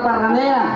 Esparranera.